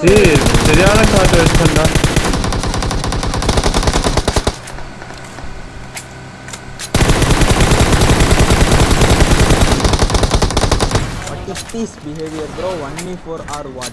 இவனால ஏய் சரியான காட்டு வச்சிட்டா what is this behavior bro 1v4 or what